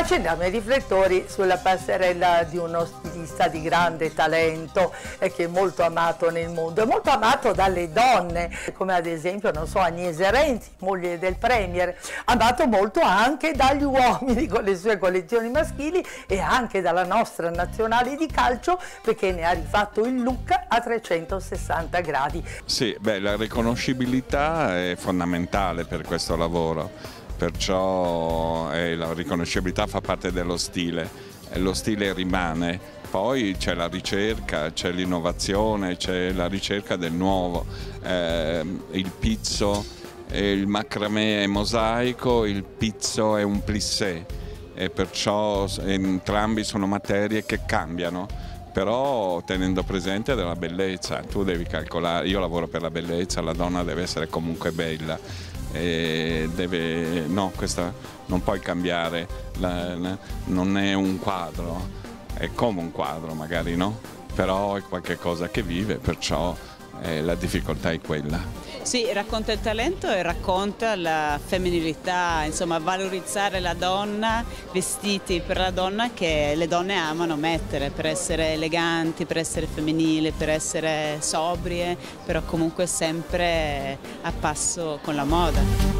accendiamo i riflettori sulla passerella di uno stilista di grande talento e che è molto amato nel mondo, è molto amato dalle donne, come ad esempio, so, Agnese Renzi, moglie del Premier, amato molto anche dagli uomini con le sue collezioni maschili e anche dalla nostra nazionale di calcio perché ne ha rifatto il look a 360 gradi. Sì, beh, la riconoscibilità è fondamentale per questo lavoro, perciò eh, la riconoscibilità fa parte dello stile lo stile rimane. Poi c'è la ricerca, c'è l'innovazione, c'è la ricerca del nuovo, eh, il pizzo, il macramè è mosaico, il pizzo è un plissé. E perciò entrambi sono materie che cambiano. Però tenendo presente della bellezza, tu devi calcolare, io lavoro per la bellezza, la donna deve essere comunque bella, deve, no, questa non puoi cambiare, la, la, non è un quadro, è come un quadro magari no, però è qualcosa che vive, perciò eh, la difficoltà è quella. Sì, racconta il talento e racconta la femminilità, insomma valorizzare la donna, vestiti per la donna che le donne amano mettere per essere eleganti, per essere femminili, per essere sobrie, però comunque sempre a passo con la moda.